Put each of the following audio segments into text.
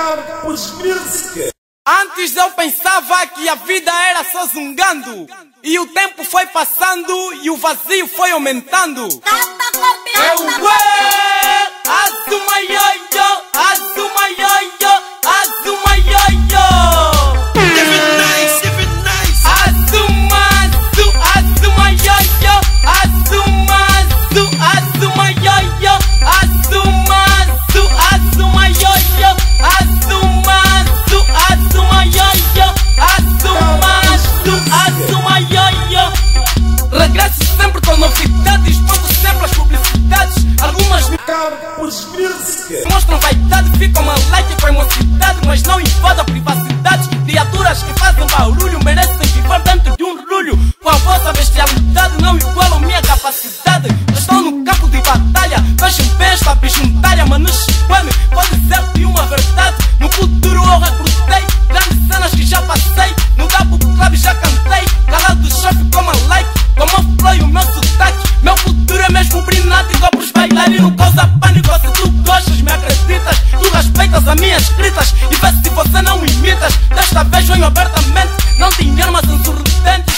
Campos Music. Antes eu pensava que a vida era só zungando. E o tempo foi passando e o vazio foi aumentando. Eu, ué, azuma yoyo, azuma mostram vaidade, ficam uma like com emocidade, mas não invadam privacidade. Criaturas que fazem barulho merecem viver dentro de um rulho. Com a vossa bestialidade não igualam minha capacidade. Estou no campo de batalha, vejam bem esta bijuntária, mano, chiquame. Pode ser de uma verdade. Abertamente, não tenho armas ensurdentes.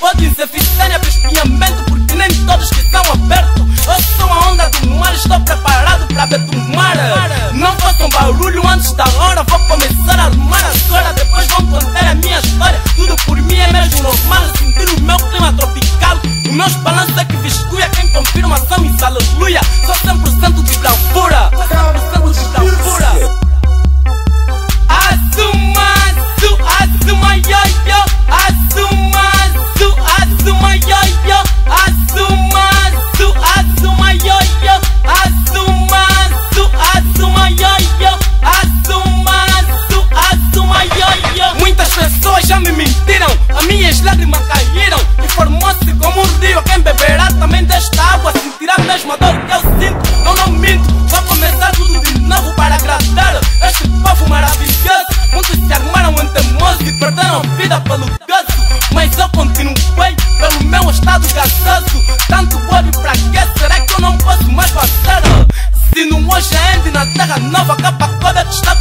Podem ser ficênia para espiamento, porque nem todos que são abertos. Eu sou a onda do mar, estou preparado para betumar. Continuei pelo meu estado gasoso. Tanto ódio pra quê? Será que eu não posso mais passar? Se não hoje ainda na terra nova, capa código está